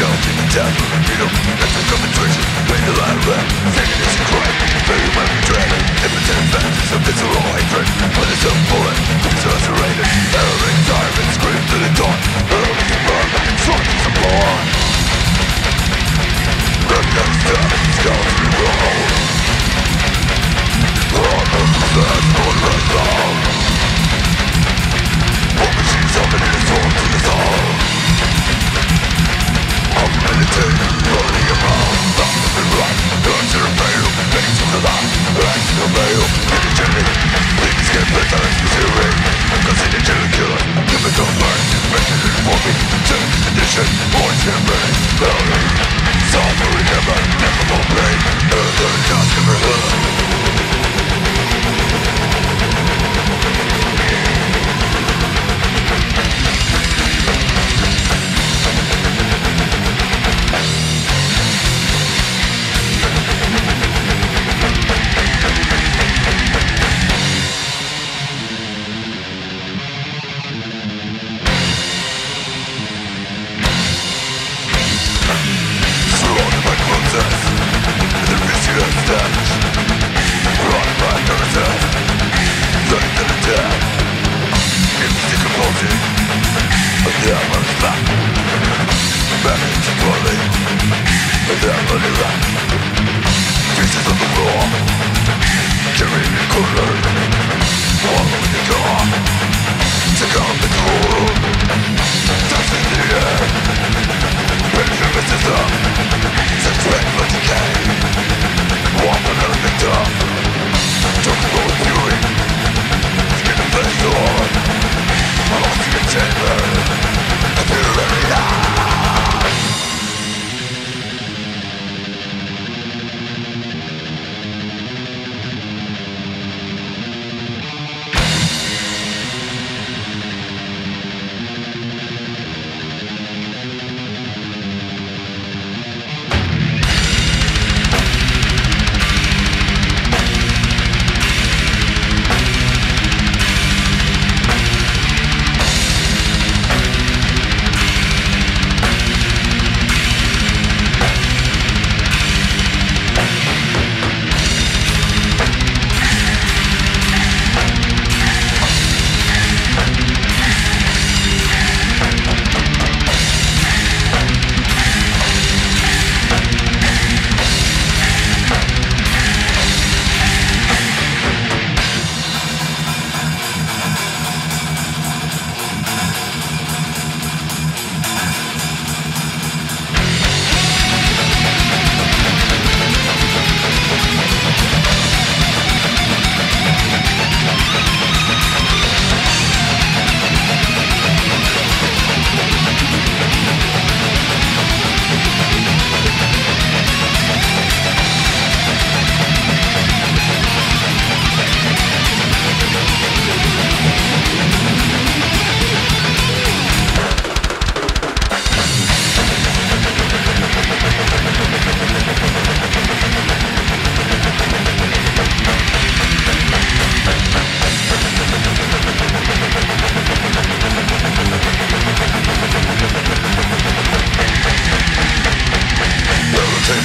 shown to the death Freedom, that's the coming When the light left, thinking it's a crime. Jeremy Cooler, wallow in the dark, take on the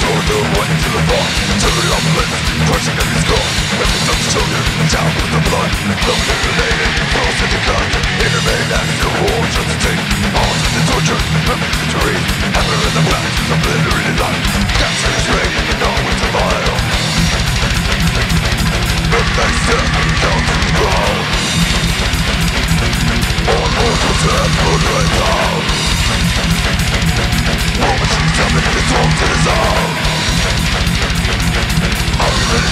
throwing the white into the pot Turning off the crushing at his core As he dumps his shoulder, the blood Loving and relating, close to the gun In a man the war, just to take All to the torture, memories to read Hammer in the past, obliterated life